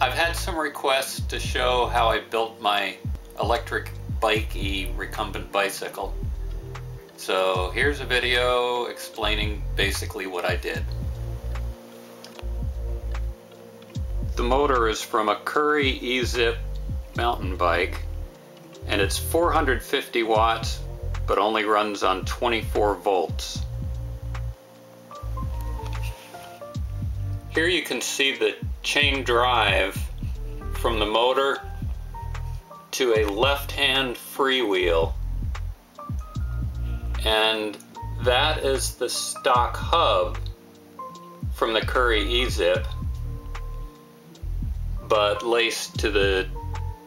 I've had some requests to show how I built my electric BikeE recumbent bicycle. So here's a video explaining basically what I did. The motor is from a Currie E-Zip mountain bike and it's 450 watts but only runs on 24 volts. Here you can see the chain drive from the motor to a left-hand freewheel and that is the stock hub from the Currie E-Zip but laced to the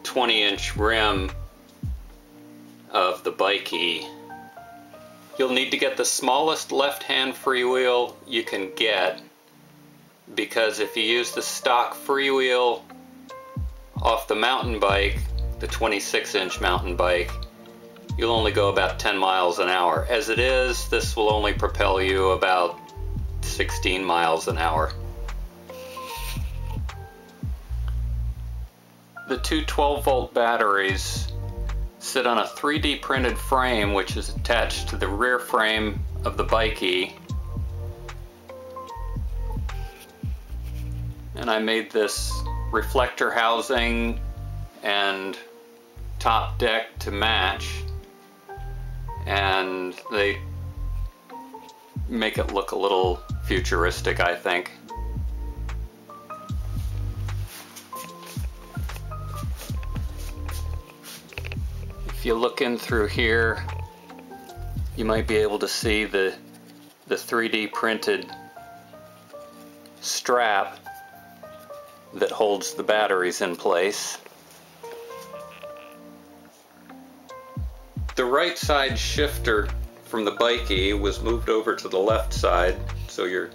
20 inch rim of the BikeE. You'll need to get the smallest left-hand freewheel you can get because if you use the stock freewheel off the mountain bike, the 26 inch mountain bike, you'll only go about 10 miles an hour. As it is, this will only propel you about 16 miles an hour. The two 12 volt batteries sit on a 3D printed frame which is attached to the rear frame of the BikeE. And I made this reflector housing and top deck to match and they make it look a little futuristic I think. If you look in through here, you might be able to see the, the 3D printed strap that holds the batteries in place. The right side shifter from the BikeE was moved over to the left side, so you're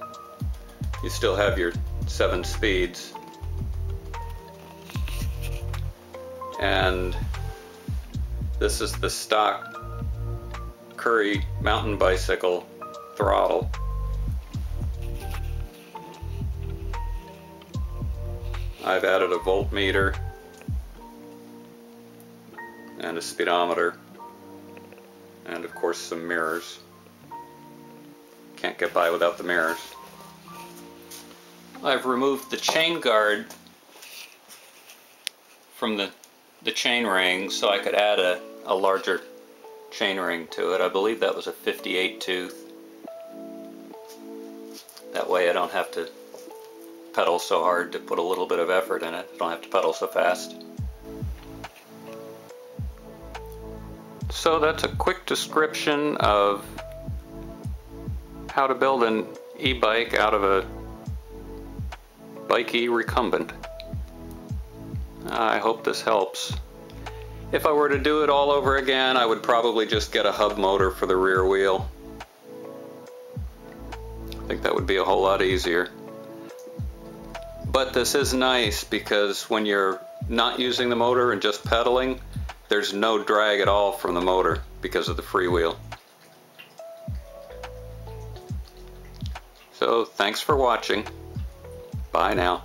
you still have your seven speeds. And this is the stock Currie mountain bicycle throttle. I've added a voltmeter and a speedometer and of course some mirrors. Can't get by without the mirrors. I've removed the chain guard from the, the chain ring so I could add a a larger chain ring to it. I believe that was a 58 tooth. That way I don't have to pedal so hard to put a little bit of effort in it. I don't have to pedal so fast. So that's a quick description of how to build an e-bike out of a BikeE recumbent. I hope this helps. If I were to do it all over again, I would probably just get a hub motor for the rear wheel. I think that would be a whole lot easier. But this is nice because when you're not using the motor and just pedaling, there's no drag at all from the motor because of the freewheel. So thanks for watching. Bye now.